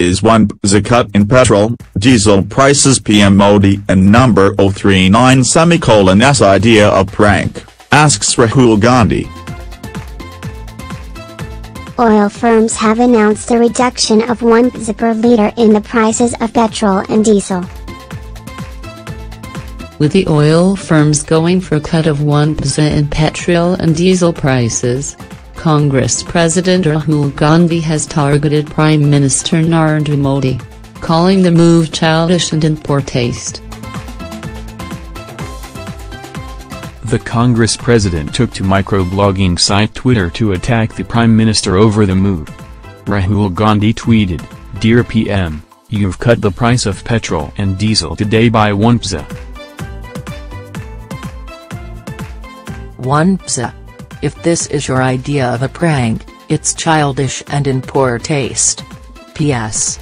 Is one the cut in petrol, diesel prices PM Modi and number 039 semicolon S idea of prank, asks Rahul Gandhi. Oil firms have announced a reduction of 1 per liter in the prices of petrol and diesel. With the oil firms going for a cut of 1% in petrol and diesel prices, Congress President Rahul Gandhi has targeted Prime Minister Narendra Modi, calling the move childish and in poor taste. The Congress president took to microblogging site Twitter to attack the Prime Minister over the move. Rahul Gandhi tweeted, Dear PM, you've cut the price of petrol and diesel today by 1 paisa. 1 paisa. If this is your idea of a prank, it's childish and in poor taste. P.S.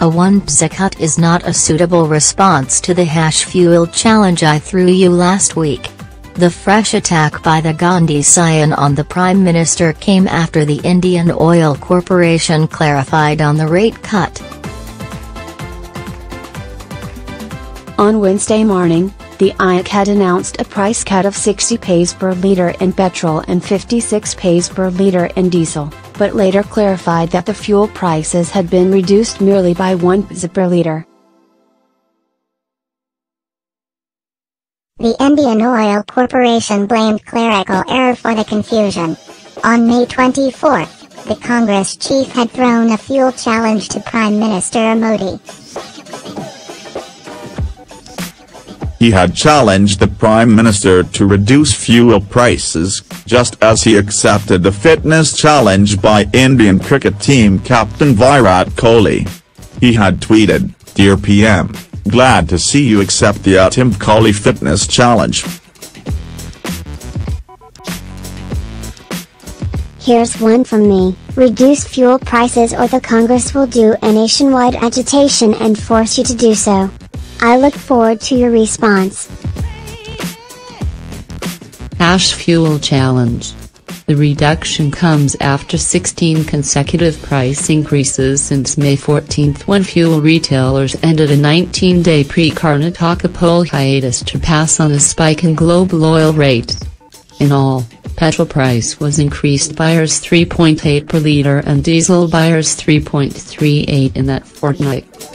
A 1 paisa cut is not a suitable response to the hash fuel challenge I threw you last week. The fresh attack by the Gandhi scion on the Prime Minister came after the Indian Oil Corporation clarified on the rate cut. On Wednesday morning, the IOC had announced a price cut of 60 paise per litre in petrol and 56 paise per litre in diesel, but later clarified that the fuel prices had been reduced merely by 1 paise per litre. The Indian Oil Corporation blamed clerical error for the confusion. On May 24, the Congress chief had thrown a fuel challenge to Prime Minister Modi. He had challenged the Prime Minister to reduce fuel prices, just as he accepted the fitness challenge by Indian cricket team captain Virat Kohli. He had tweeted, Dear PM, glad to see you accept the Atim Kohli fitness challenge. Here's one from me, reduce fuel prices or the Congress will do a nationwide agitation and force you to do so. I look forward to your response. Ash Fuel Challenge. The reduction comes after 16 consecutive price increases since May 14 when fuel retailers ended a 19-day pre-Karnataka poll hiatus to pass on a spike in global oil rates. In all, petrol price was increased by Rs 3.8 per litre and diesel by Rs 3.38 in that fortnight.